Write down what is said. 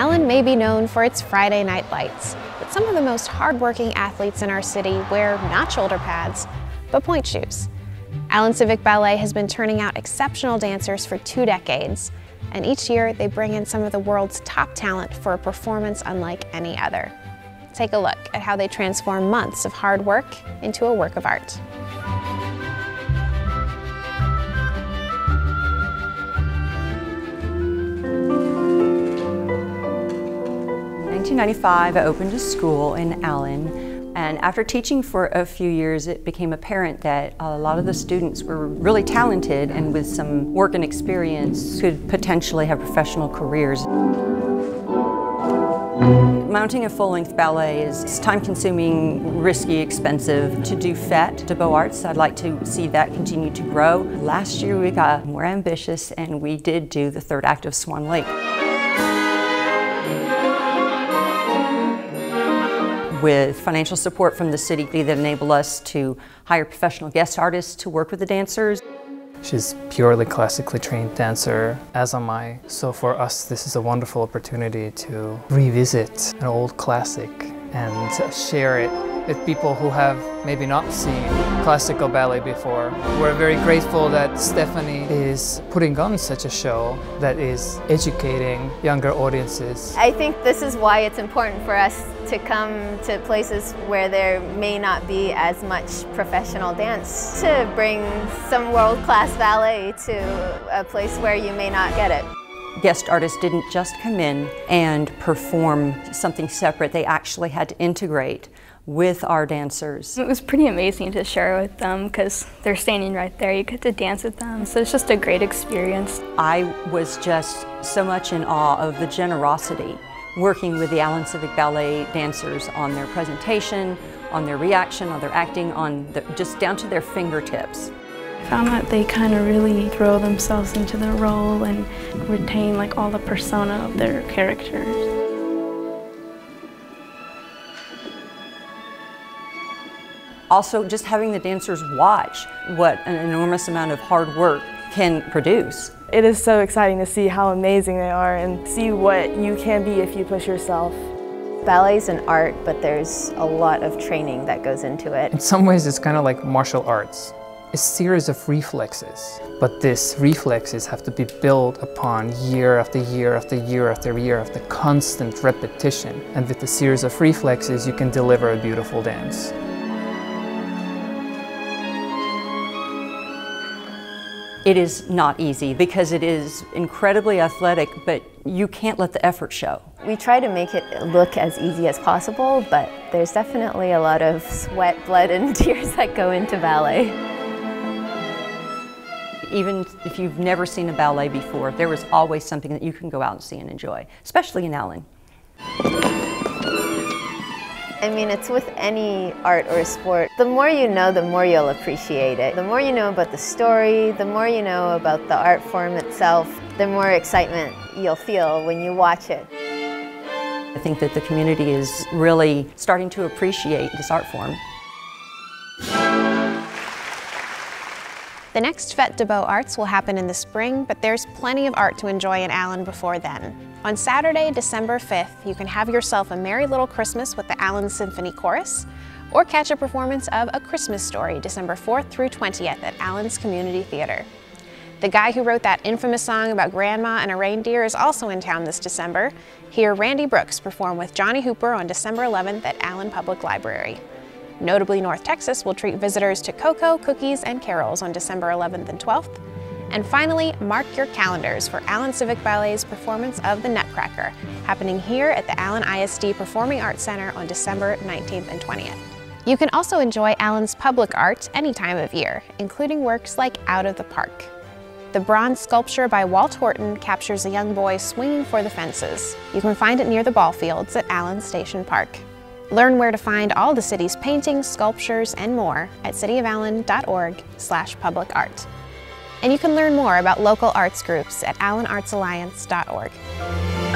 Allen may be known for its Friday night lights, but some of the most hardworking athletes in our city wear not shoulder pads, but pointe shoes. Allen Civic Ballet has been turning out exceptional dancers for two decades, and each year they bring in some of the world's top talent for a performance unlike any other. Take a look at how they transform months of hard work into a work of art. 1995, I opened a school in Allen. And after teaching for a few years, it became apparent that a lot of the students were really talented and with some work and experience could potentially have professional careers. Mounting a full-length ballet is time-consuming, risky, expensive. To do Fête, to Beaux Arts, I'd like to see that continue to grow. Last year we got more ambitious and we did do the third act of Swan Lake. With financial support from the city that enable us to hire professional guest artists to work with the dancers. She's purely classically trained dancer, as am I. So for us, this is a wonderful opportunity to revisit an old classic and share it with people who have maybe not seen classical ballet before. We're very grateful that Stephanie is putting on such a show that is educating younger audiences. I think this is why it's important for us to come to places where there may not be as much professional dance to bring some world-class ballet to a place where you may not get it guest artists didn't just come in and perform something separate, they actually had to integrate with our dancers. It was pretty amazing to share with them because they're standing right there. You get to dance with them, so it's just a great experience. I was just so much in awe of the generosity working with the Allen Civic Ballet dancers on their presentation, on their reaction, on their acting, on the, just down to their fingertips. I found that they kind of really throw themselves into the role and retain like all the persona of their characters. Also, just having the dancers watch what an enormous amount of hard work can produce. It is so exciting to see how amazing they are and see what you can be if you push yourself. Ballet is an art, but there's a lot of training that goes into it. In some ways, it's kind of like martial arts. A series of reflexes, but these reflexes have to be built upon year after year after year after year after constant repetition. And with a series of reflexes, you can deliver a beautiful dance. It is not easy because it is incredibly athletic, but you can't let the effort show. We try to make it look as easy as possible, but there's definitely a lot of sweat, blood, and tears that go into ballet. Even if you've never seen a ballet before, there is always something that you can go out and see and enjoy, especially in Allen. I mean, it's with any art or sport. The more you know, the more you'll appreciate it. The more you know about the story, the more you know about the art form itself, the more excitement you'll feel when you watch it. I think that the community is really starting to appreciate this art form. The next Fête de Beaux Arts will happen in the spring, but there's plenty of art to enjoy in Allen before then. On Saturday, December 5th, you can have yourself a merry little Christmas with the Allen Symphony Chorus, or catch a performance of A Christmas Story December 4th through 20th at Allen's Community Theater. The guy who wrote that infamous song about grandma and a reindeer is also in town this December. Hear Randy Brooks perform with Johnny Hooper on December 11th at Allen Public Library. Notably, North Texas will treat visitors to cocoa, cookies, and carols on December 11th and 12th. And finally, mark your calendars for Allen Civic Ballet's performance of The Nutcracker, happening here at the Allen ISD Performing Arts Center on December 19th and 20th. You can also enjoy Allen's public art any time of year, including works like Out of the Park. The bronze sculpture by Walt Horton captures a young boy swinging for the fences. You can find it near the ball fields at Allen Station Park. Learn where to find all the city's paintings, sculptures, and more at cityofallen.org slash public art. And you can learn more about local arts groups at allenartsalliance.org.